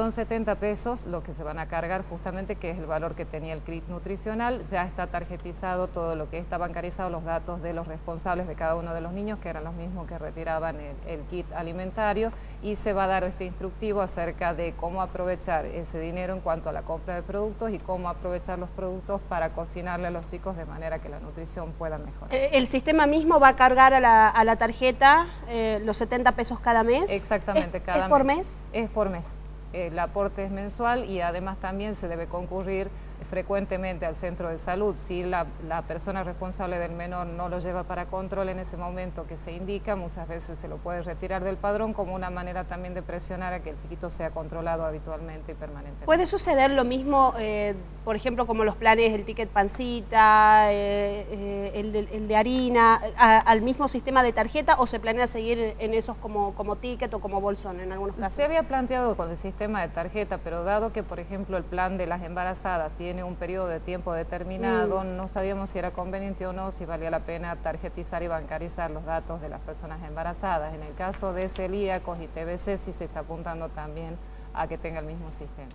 Son 70 pesos lo que se van a cargar justamente, que es el valor que tenía el kit nutricional. Ya está tarjetizado todo lo que está bancarizado, los datos de los responsables de cada uno de los niños, que eran los mismos que retiraban el, kit alimentario, y se va a dar este instructivo acerca de cómo aprovechar ese dinero en cuanto a la compra de productos y cómo aprovechar los productos para cocinarle a los chicos de manera que la nutrición pueda mejorar. Eh, ¿El sistema mismo va a cargar a la, tarjeta eh, los 70 pesos cada mes? Exactamente, cada ¿Es por mes? Es por mes el aporte es mensual y además también se debe concurrir frecuentemente al centro de salud. Si la, persona responsable del menor no lo lleva para control en ese momento que se indica, muchas veces se lo puede retirar del padrón como una manera también de presionar a que el chiquito sea controlado habitualmente y permanentemente. ¿Puede suceder lo mismo, eh, por ejemplo, como los planes, el ticket pancita, eh, eh, el, de, harina, al mismo sistema de tarjeta o se planea seguir en esos como, como ticket o como bolsón en algunos casos? Se había planteado con el sistema de tarjeta, pero dado que, por ejemplo, el plan de las embarazadas tiene tiene un periodo de tiempo determinado, mm. no sabíamos si era conveniente o no, si valía la pena tarjetizar y bancarizar los datos de las personas embarazadas. En el caso de celíacos y TBC sí se está apuntando también a que tenga el mismo sistema.